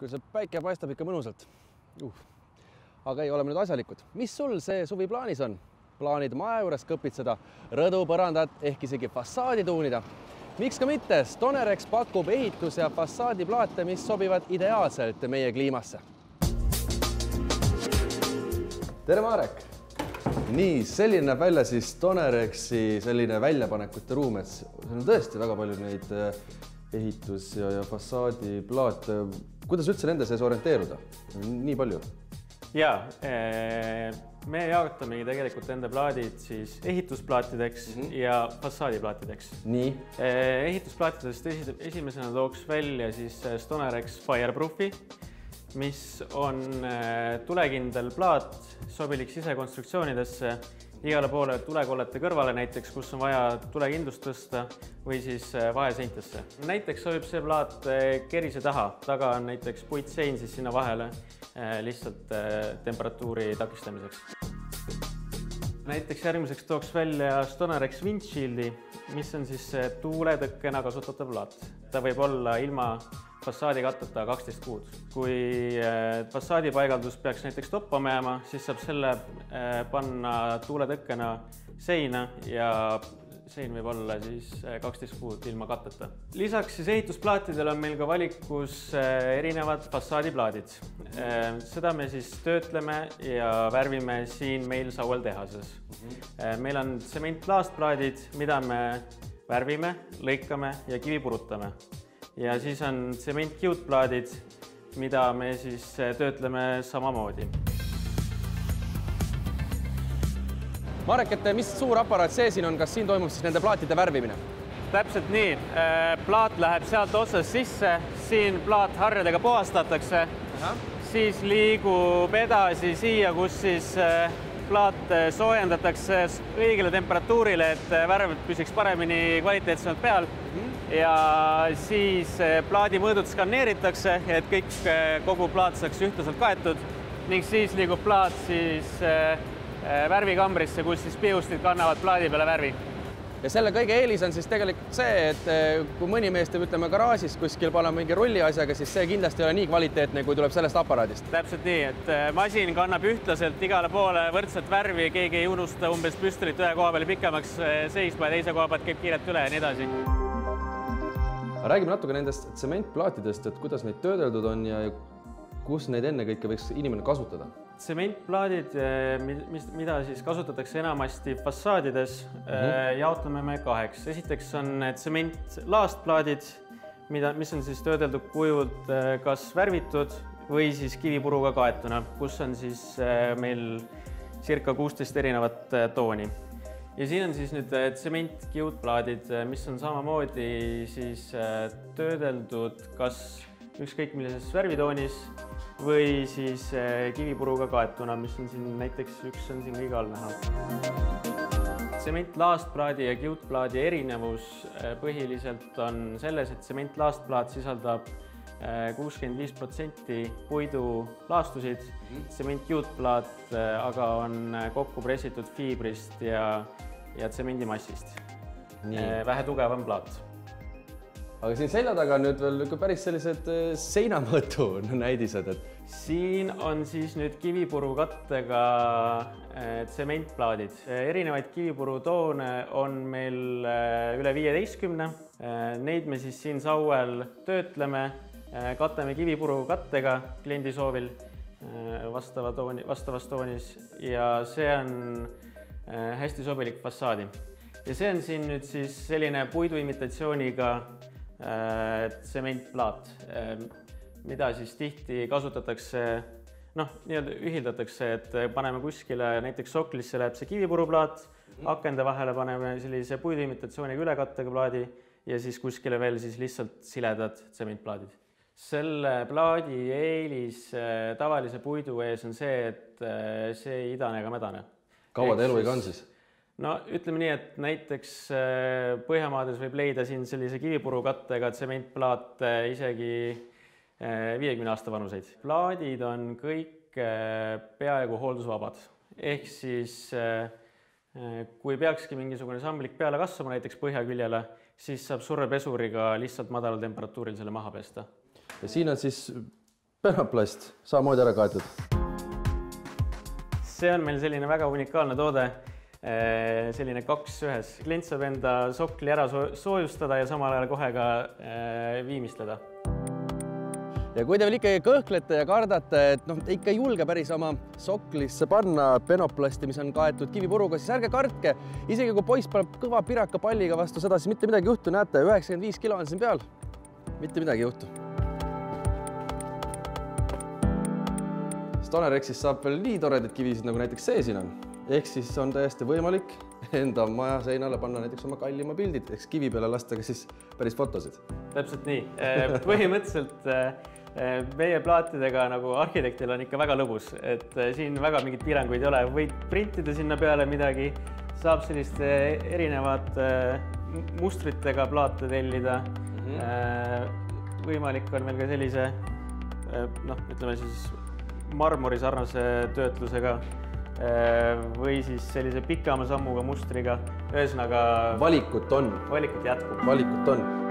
küll see päike paistab ikka mõnusalt uh.. aga ei, oleme nüüd asjalikud. mis sul see suvi plaanis on? plaanid maja juures kõpitseda, rõdu, põrandat ehk isegi fassaadi tuunida? miks ka mitte, Stonerex pakub ehitus- ja fassaadiplaate, mis sobivad ideaalselt meie kliimasse. tere, Marek! nii, selline näeb välja siis Stonerexi selline väljapanekute ruum, et seal on tõesti väga palju neid eh, ehitus- ja, ja fassaadiplaate. kuidas üldse nende sees orienteeruda? nii palju? ja me jaotamegi tegelikult enda plaadid siis ehitusplaatideks mm -hmm. ja fassaadiplaatideks. nii. ehitusplaatidest esi, esimesena tooks välja siis Stonerex Fireproofi, mis on tulekindel plaat, sobilik sisekonstruktsioonidesse igale poole tulekollete kõrvale näiteks, kus on vaja tulekindlust tõsta või siis vaheseintesse. näiteks sobib see plaat kerise taha, taga on näiteks puitsein siis sinna vahele lihtsalt temperatuuri takistamiseks. Näiteks järgmiseks tooks välja Stonerex Windshieldi, mis on siis tuuletõkkena kasutatav plaat. ta võib olla ilma fassaadikatteta kaksteist kuud. kui fassaadipaigaldus peaks näiteks toppama jääma, siis saab selle panna tuuletõkkena seina ja sein võib olla siis kaksteist kuud ilma katteta. lisaks siis ehitusplaatidele on meil ka valikus erinevad fassaadiplaadid. seda me siis töötleme ja värvime siin meil Sauel tehases. -hmm. meil on tsementplaastplaadid, mida me värvime, lõikame ja kivi purutame ja siis on tsementkiudplaadid, mida me siis töötleme samamoodi. Marek, et mis suur aparaat see siin on, kas siin toimub siis nende plaatide värvimine? täpselt nii, plaat läheb sealt otsast sisse, siin plaat harjadega puhastatakse, siis liigub edasi siia, kus siis plaat soojendatakse õigele temperatuurile, et värv püsiks paremini kvaliteetsemalt peal. Ja siis plaadi mõõdud skaneeritakse, et kõik, kogu plaat saaks ühtlaselt kaetud. Ning siis liigub plaat siis värvikambrisse, kus siis pihustid kannavad plaadi peale värvi. ja selle kõige eelis on siis tegelikult see, et kui mõni mees teeb, ütleme garaažis kuskil paneb mingi rulliasjaga, siis see kindlasti ei ole nii kvaliteetne, kui tuleb sellest aparaadist. täpselt nii, et masin kannab ühtlaselt igale poole võrdset värvi, keegi ei unusta umbes püstolit ühe koha peale pikemaks seisma ja teise koha pealt käib kiirelt üle ja nii edasi räägime natuke nendest tsementplaatidest, et kuidas neid töödeldud on ja kus neid ennekõike võiks inimene kasutada? Tsementplaadid, mis, mida siis kasutatakse enamasti fassaadides mm, -hmm. jaotame me kaheks. esiteks on tsementlaastplaadid, mida, mis on siis töödeldud kujult kas värvitud või siis kivipuruga kaetuna, kus on siis meil circa kuusteist erinevat tooni ja siin on siis nüüd tsementkiudplaadid, mis on samamoodi siis töödeldud kas ükskõik millises värvitoonis või siis kivipuruga kaetuna, mis on siin näiteks üks on siin kõige all näha. tsementlaastplaadi ja kiudplaadi erinevus põhiliselt on selles, et tsementlaastplaat sisaldab kuuskümmend viis protsenti puidulaastusid, tsementkiudplaat aga on kokku pressitud fiibrist ja, ja tsemendimassist. vähe tugevam plaat aga siin selja taga on nüüd veel ikka päris sellised seinamõõtu näidised, et. siin on siis nüüd kivipuru kattega tsementplaadid. erinevaid kivipurutoone on meil üle viieteistkümne. Neid me siis siin Sauel töötleme, katame kivipuru kattega kliendi soovil vastava tooni, vastavas toonis ja see on hästi sobilik fassaadi. ja see on siin nüüd siis selline puidu imitatsiooniga tsementplaat, mida siis tihti kasutatakse noh, nii-öelda ühildatakse, et paneme kuskile näiteks soklisse läheb see kivipuruplaat, akende vahele paneme sellise puidu imitatsiooniga ülekattega plaadi ja siis kuskile veel siis lihtsalt siledad tsementplaadid. selle plaadi eelis tavalise puidu ees on see, et see ei idane ega mädane. kaua ta eluiga on siis? No ütleme nii, et näiteks Põhjamaades võib leida siin sellise kivipurukattega tsementplaate isegi viiekümne aasta vanuseid. plaadid on kõik peaaegu hooldusvabad, ehk siis kui peakski mingisugune samblik peale kasvama näiteks põhjaküljele, siis saab survepesuriga lihtsalt madalal temperatuuril selle maha pesta. ja siin on siis penoplast samamoodi ära kaetud. see on meil selline väga unikaalne toode, selline kaks ühes. klient saab enda sokli ära soojustada ja samal ajal kohe ka viimistleda ja kui te veel ikkagi kõhklete ja kardate, et noh, ikka ei julge päris oma soklisse panna penoplasti, mis on kaetud kivipuruga, siis ärge kartke. isegi kui poiss paneb kõva piraka palliga vastu seda, siis mitte midagi ei juhtu, näete, üheksakümmend viis kilo on siin peal. mitte midagi ei juhtu. Stonerexis saab veel nii toredaid kivisid, nagu näiteks see siin on. Ehk siis on täiesti võimalik enda maja seinale panna näiteks oma kallima pildid, eks kivi peale lasta ka siis päris fotosid. täpselt nii, põhimõtteliselt Eh, meie plaatidega nagu arhitektil on ikka väga lõbus, et siin väga mingeid piiranguid ei ole, võid printida sinna peale midagi, saab selliste erinevate mustritega plaate tellida mm. -hmm. võimalik on veel ka sellise noh, ütleme siis marmori sarnase töötlusega või siis sellise pikama sammuga mustriga. ühesõnaga. valikut on. valikut jätkub. valikut on